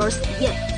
haven't yet.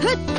Hut!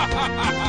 ha ha ha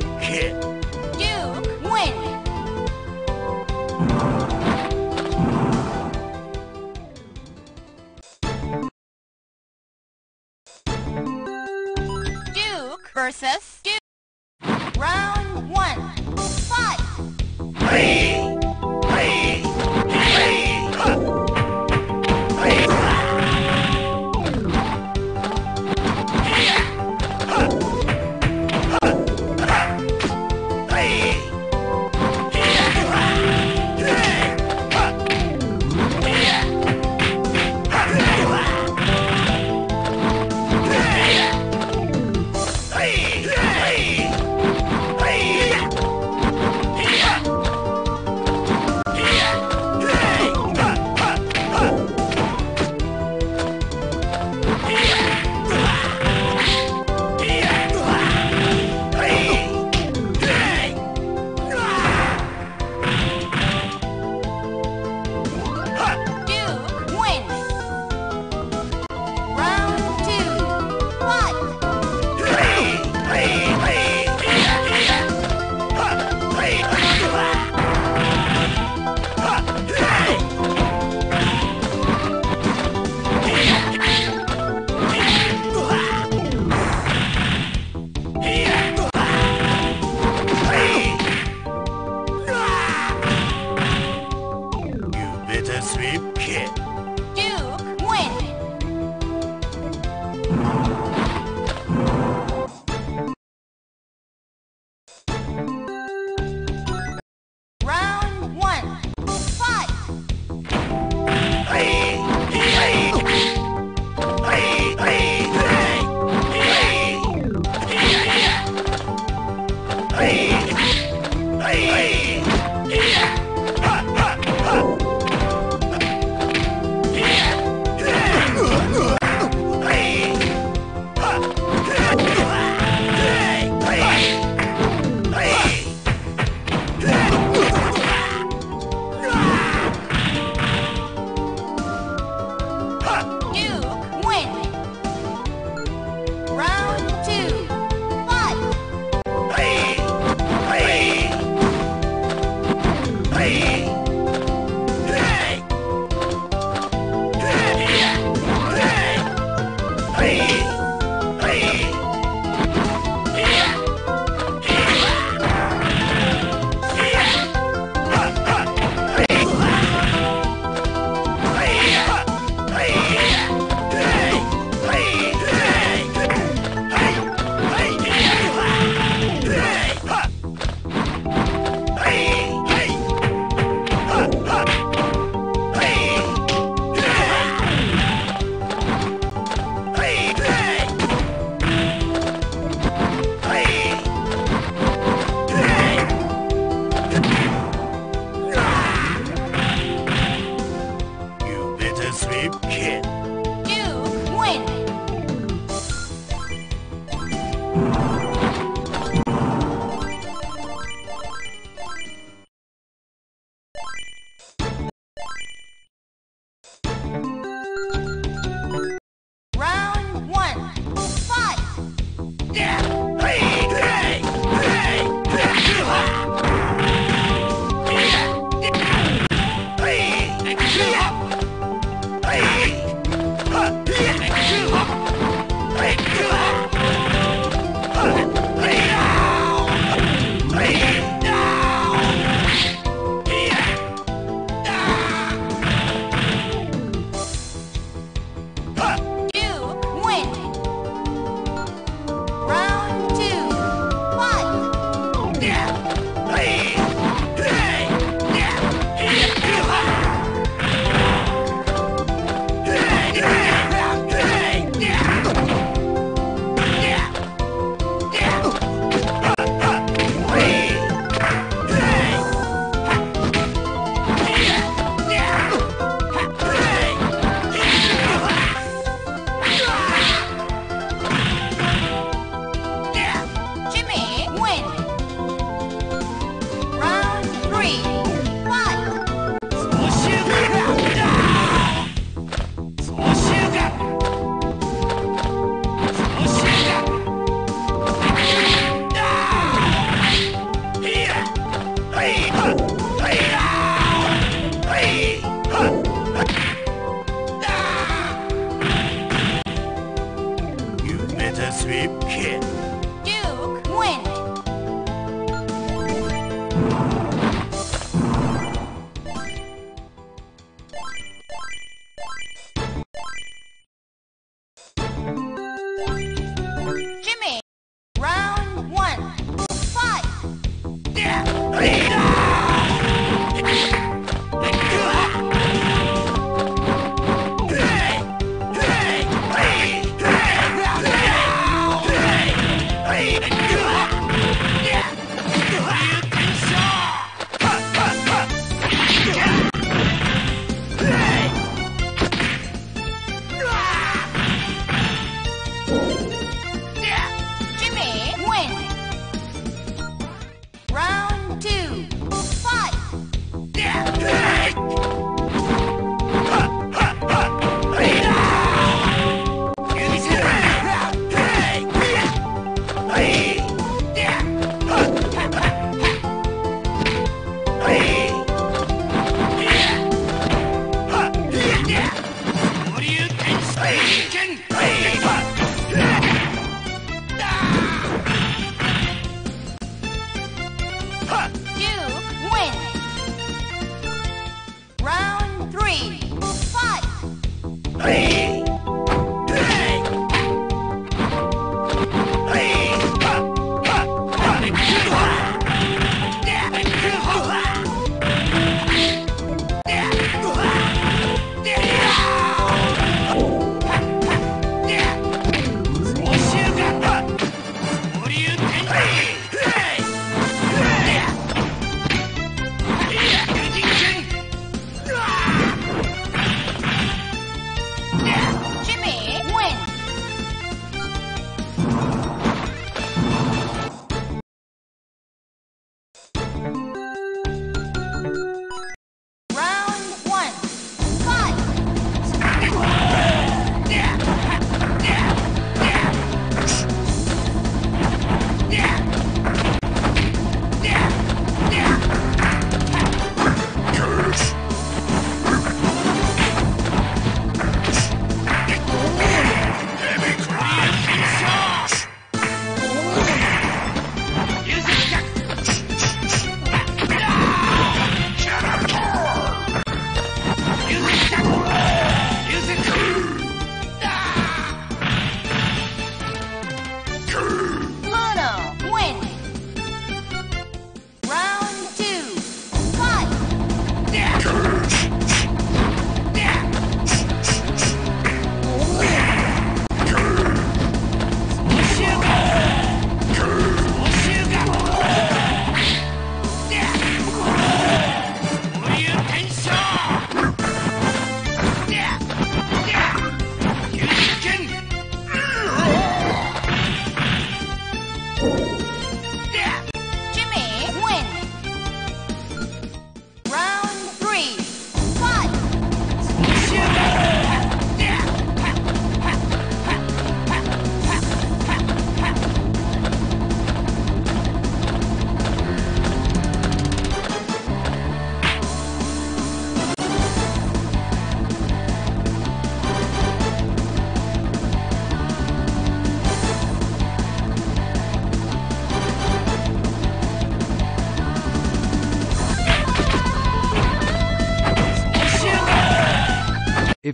better sweep,